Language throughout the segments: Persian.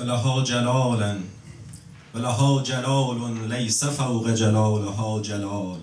ولها جلالا ولها جلال لیس فوق جلالها جلال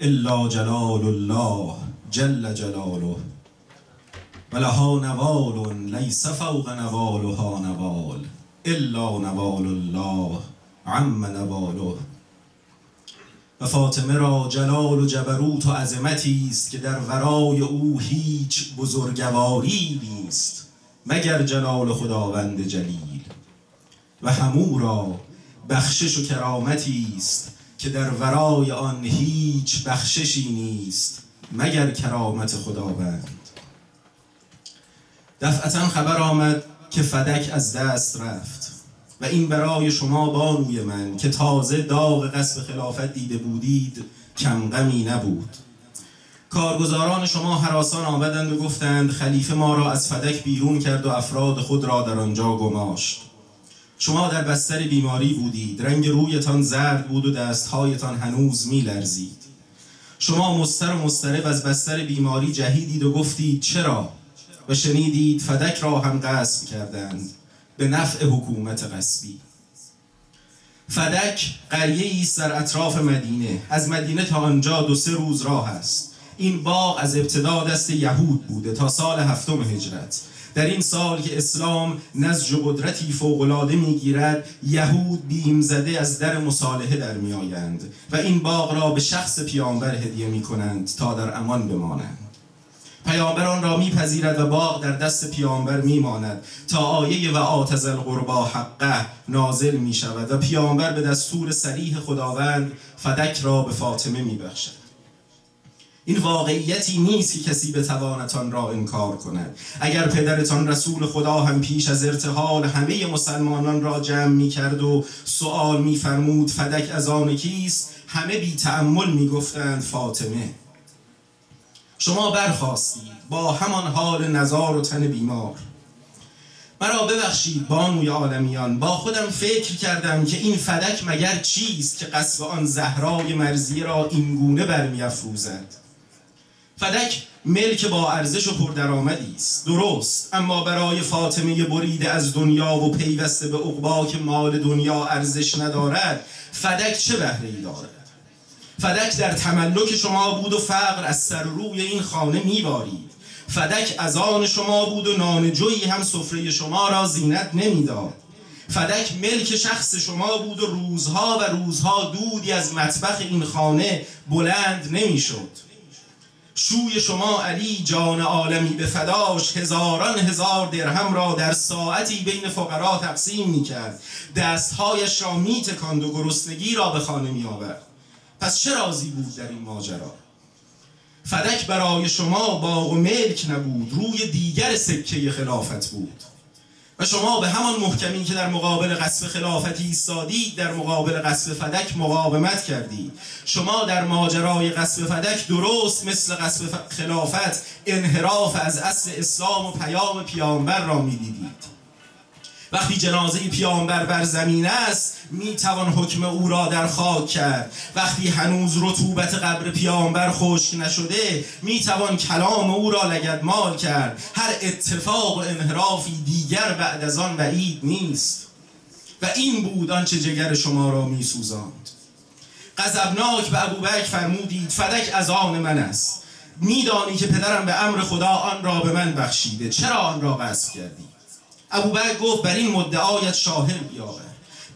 الا جلال الله جل جلاله. ولها نوال لیس فوق نوالها نوال الا نوال الله عم نواله. و فاطمه را جلال و جبروت و عظمتی است که در ورای او هیچ بزرگواری نیست مگر جلال خداوند جلیل. و همو را بخشش و کرامتی است که در ورای آن هیچ بخششی نیست مگر کرامت خداوند. دفعتا خبر آمد که فدک از دست رفت و این برای شما بانوی من که تازه داغ قصب خلافت دیده بودید کم غمی نبود. کارگزاران شما حراسان آمدند و گفتند خلیفه ما را از فدک بیرون کرد و افراد خود را در آنجا گماشت. شما در بستر بیماری بودید. رنگ رویتان زرد بود و دستهایتان هنوز میلرزید. شما مستر و مسترب از بستر بیماری جهیدید و گفتید چرا؟ و شنیدید فدک را هم قصب کردند. به نفع حکومت قصبی. فدک قریه است در اطراف مدینه. از مدینه تا آنجا دو سه روز راه است. این باغ از ابتدا دست یهود بوده تا سال هفتم هجرت. در این سال که اسلام نزج و قدرتی می‌گیرد یهود بیم زده از در مصالحه در میآیند و این باغ را به شخص پیامبر هدیه می کنند تا در امان بمانند. پیامبر آن را میپذیرد و باغ در دست پیامبر میماند تا آیه و آتز القربا حقه نازل می شود و پیامبر به دستور سریح خداوند فدک را به فاطمه میبخشد. این واقعیتی نیست که کسی به توانتان را انکار کند. اگر پدرتان رسول خدا هم پیش از ارتحال همه مسلمانان را جمع می کرد و سوال می فرمود فدک از آن کیست؟ همه بی تعمل می گفتند فاطمه. شما برخواستید با همان حال نزار و تن بیمار. مرا ببخشید بانوی عالمیان با خودم فکر کردم که این فدک مگر چیست که قصب آن زهرای مرزی را اینگونه برمیافروزد. فدک ملک با ارزش و پردرآمدی است. درست. اما برای فاطمه بریده از دنیا و پیوسته به عقبا که مال دنیا ارزش ندارد فدک چه بهره ای دارد؟ فدک در تملک شما بود و فقر از سر روی این خانه میبارید. فدک از آن شما بود و نان جویی هم سفره شما را زینت نمی‌داد. فدک ملک شخص شما بود و روزها و روزها دودی از مطبخ این خانه بلند نمی‌شد. شوی شما علی جان عالمی به فداش هزاران هزار درهم را در ساعتی بین فقرا تقسیم می کرد دستهایش را می تکاند و گرسنگی را به خانه می آورد پس چه رازی بود در این ماجرا؟ فدک برای شما باغ و ملک نبود روی دیگر سکه خلافت بود. و شما به همان محکمی که در مقابل قصف خلافتی ایستادید در مقابل قصف فدک مقاومت کردید. شما در ماجرای قصف فدک درست مثل قصف خلافت انحراف از اصل اسلام و پیام پیامبر را می‌دیدید. وقتی جنازه پیامبر بر زمین است می توان حکم او را در خاک کرد. وقتی هنوز رطوبت قبر پیامبر خشک نشده می توان کلام او را مال کرد. هر اتفاق و انحرافی دیگر بعد از آن بعید نیست. و این بود آنچه جگر شما را می سوزاند غضبناک به ابوبکر فرمودید فدک از آن من است. میدانی که پدرم به امر خدا آن را به من بخشیده. چرا آن را قصد کردی؟ ابوبکر گفت بر این مدعایت شاهد بیاور.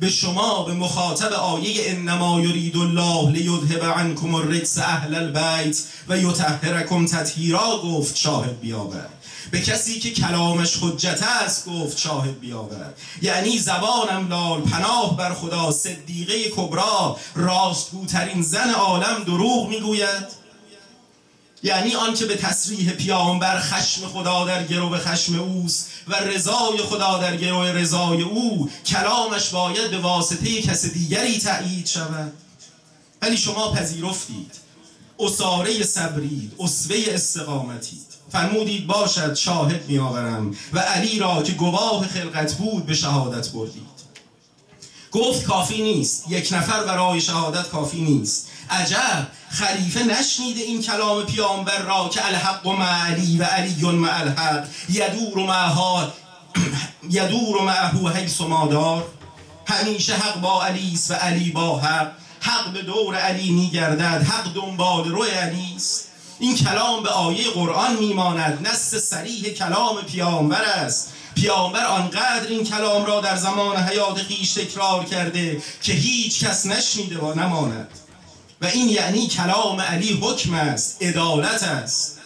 به شما به مخاطب آیه انما یرید الله لیذهب عنکم الرجس اهل البیت و یطهرکم تطهیرا گفت شاهد بیاور. به کسی که کلامش حجت است گفت شاهد بیاور. یعنی زبانم لال پناه بر خدا صدیقه کبرا راستگوترین زن عالم دروغ می‌گوید. یعنی آنکه به تصریح پیامبر خشم خدا در گرو خشم اوست و رضای خدا در گرو رضای او کلامش باید به واسطه کس دیگری تأیید شود. ولی شما پذیرفتید. اساره صبرید اسوه استقامتید. فرمودید باشد شاهد میآورم. و علی را که گواه خلقت بود به شهادت بردید. گفت کافی نیست. یک نفر برای شهادت کافی نیست. عجب! خلیفه نشنیده این کلام پیامبر را که الحق مع علی و علی مع الحق. یدور معها یدور معه حیث مادار. همیشه حق با علی است و علی با حق. حق به دور علی میگردد حق دنبال روی علی است. این کلام به آیه قرآن میماند نست سریح کلام پیامبر است. پیامبر آنقدر این کلام را در زمان حیات خیش تکرار کرده که هیچ کس نشنیده و نماند. و این یعنی کلام علی حکم است عدالت است.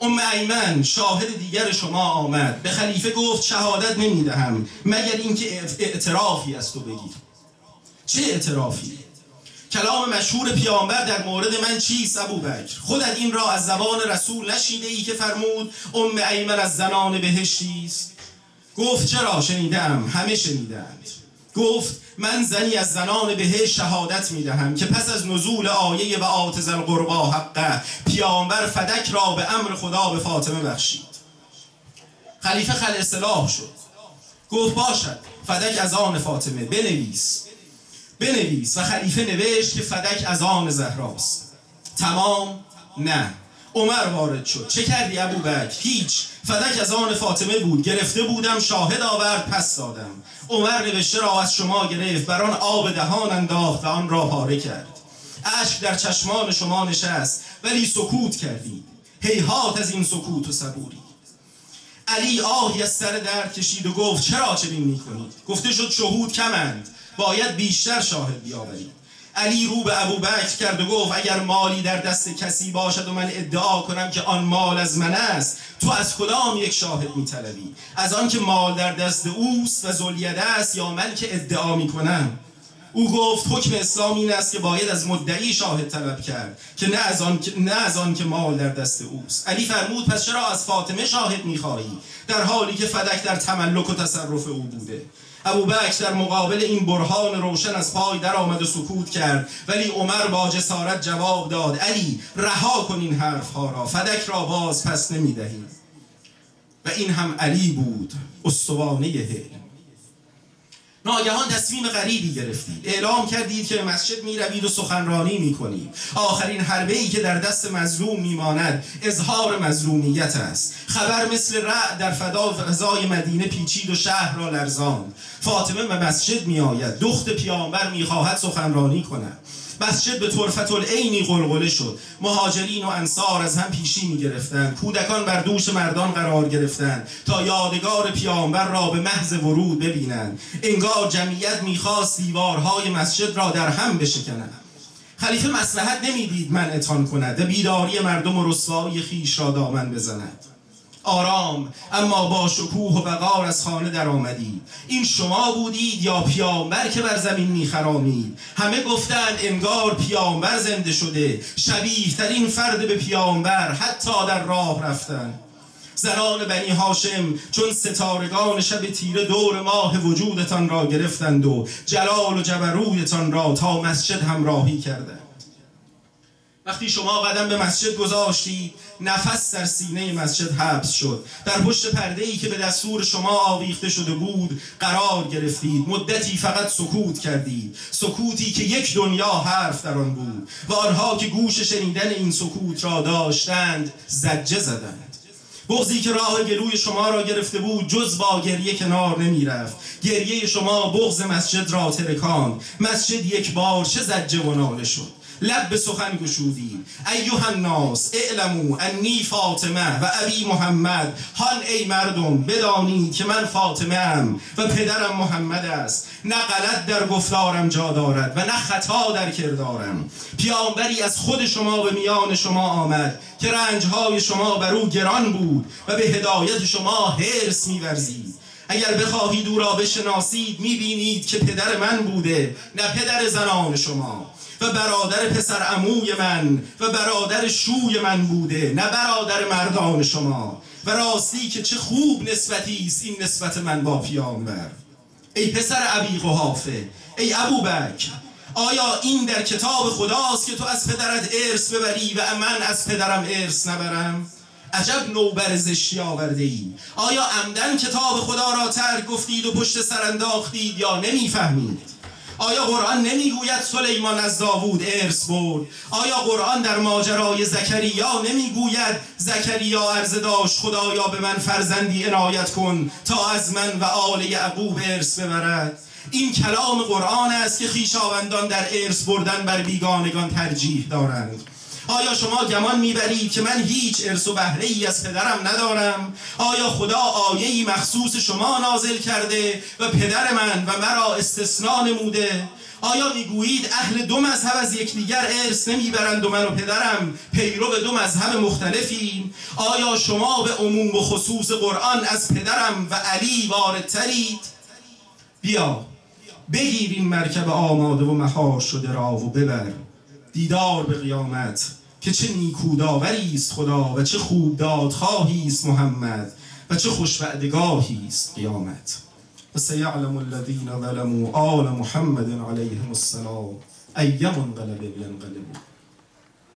ام ایمن شاهد دیگر شما آمد. به خلیفه گفت شهادت نمی‌دهم مگر اینکه اعترافی از تو بگیر. چه اعترافی؟ کلام مشهور پیامبر در مورد من چیست ابو بکر؟ خودت این را از زبان رسول نشیده ای که فرمود ام ایمن از زنان بهشتی است. گفت چرا؟ شنیدم همه شنیدند. گفت من زنی از زنان بهش شهادت می‌دهم که پس از نزول آیه و آتز القربا حقه پیامبر فدک را به امر خدا به فاطمه بخشید. خلیفه خل اصلاح شد. گفت باشد فدک از آن فاطمه بنویس. بنویس. و خلیفه نوشت که فدک از آن زهراست. تمام؟ نه. عمر وارد شد. چه کردی ابو بکر هیچ. فدک از آن فاطمه بود. گرفته بودم شاهد آورد پس دادم. عمر نوشته را از شما گرفت. بر آن آب دهان انداخت و آن را پاره کرد. اشک در چشمان شما نشست ولی سکوت کردید. هیهات از این سکوت و صبوری. علی آهی از سر درد کشید و گفت چرا چنین می‌کنید؟ گفته شد شهود کمند. باید بیشتر شاهد بیاورید. علی رو به ابو بکر کرد و گفت اگر مالی در دست کسی باشد و من ادعا کنم که آن مال از من است تو از کدام یک شاهد میطلبی؟ از آن که مال در دست اوست و زلیده است یا من که ادعا می‌کنم؟ او گفت حکم اسلام این است که باید از مدعی شاهد طلب کرد که نه از آن نه از آن که مال در دست اوست. علی فرمود پس چرا از فاطمه شاهد می‌خواهی؟ در حالی که فدک در تملک و تصرف او بوده. ابو بکر در مقابل این برهان روشن از پای در آمد و سکوت کرد. ولی عمر با جسارت جواب داد علی رها کن این حرف ها را فدک را باز پس نمی‌دهی. و این هم علی بود استوانه هل ناگهان تصمیم غریبی گرفتید. اعلام کردید که مسجد می روید و سخنرانی می کنید آخرین حربه ای که در دست مظلوم میماند اظهار مظلومیت است. خبر مثل رع در فدا فضای مدینه پیچید و شهر را لرزاند. فاطمه به مسجد می آید دخت پیامبر می خواهد سخنرانی کند. مسجد به طرفت العینی قلقله شد. مهاجرین و انصار از هم پیشی می گرفتند کودکان بر دوش مردان قرار گرفتند تا یادگار پیامبر را به محض ورود ببینند. انگار جمعیت می‌خواست دیوارهای مسجد را در هم بشکنند. خلیفه مسلحت نمی‌دید من اتان کند. و بیداری مردم و رسوایی خیش را دامن بزند. آرام اما با شکوه و وقار از خانه در آمدید این شما بودید یا پیامبر که بر زمین میخرامید؟ همه گفتند انگار پیامبر زنده شده. شبیه ترین فرد به پیامبر حتی در راه رفتن. زنان بنی هاشم چون ستارگان شب تیره دور ماه وجودتان را گرفتند و جلال و جبرویتان را تا مسجد همراهی کردند. وقتی شما قدم به مسجد گذاشتید نفس در سینه مسجد حبس شد. در پشت پرده ای که به دستور شما آویخته شده بود قرار گرفتید. مدتی فقط سکوت کردید. سکوتی که یک دنیا حرف در آن بود. و آنها که گوش شنیدن این سکوت را داشتند زجه زدند. بغزی که راه گلوی شما را گرفته بود جز با گریه کنار نمی رفت گریه شما بغز مسجد را ترکان مسجد یک بار چه زجه و ناله شد. لب به سخن گشودید ایها الناس اعلمو انی فاطمه و ابی محمد. هان ای مردم بدانید که من فاطمه ام و پدرم محمد است. نه غلط در گفتارم جا دارد و نه خطا در کردارم. پیامبری از خود شما به میان شما آمد که رنجهای شما بر او گران بود و به هدایت شما حرس میورزید. اگر بخواهید او را بشناسید می‌بینید که پدر من بوده نه پدر زنان شما. و برادر پسر عموی من و برادر شوی من بوده نه برادر مردان شما. و راستی که چه خوب نسبتی است این نسبت من با پیامبر. ای پسر ابی قحافه ای ابو بکر آیا این در کتاب خداست که تو از پدرت ارث ببری و من از پدرم ارث نبرم؟ عجب نوبر زشتی آورده ای. آیا عمدن کتاب خدا را ترک گفتید و پشت سر انداختید یا نمی‌فهمید؟ آیا قرآن نمی‌گوید سلیمان از داوود ارث برد؟ آیا قرآن در ماجرای زکریا نمی‌گوید زکریا عرض داشت خدایا به من فرزندی عنایت کن تا از من و آل یعقوب ارث ببرد؟ این کلام قرآن است که خیشاوندان در ارث بردن بر بیگانگان ترجیح دارند. آیا شما گمان می‌برید که من هیچ ارث و بهره ای از پدرم ندارم؟ آیا خدا آیه مخصوص شما نازل کرده و پدر من و مرا استثناء نموده؟ آیا می‌گویید اهل دو مذهب از یکدیگر ارث نمی‌برند و من و پدرم پیرو دو مذهب مختلفیم؟ آیا شما به عموم و خصوص قرآن از پدرم و علی واردترید؟ بیا بگیر این مرکب آماده و مهار شده را و ببر. دیدار به قیامت که چه نیکوداوری است خدا و چه خوب دادخواهی است محمد و چه خوشوعدگاهی است قیامت. و سیعلم الذین ظلموا آل محمد علیهم السلام ایم انقلب ینقلبون.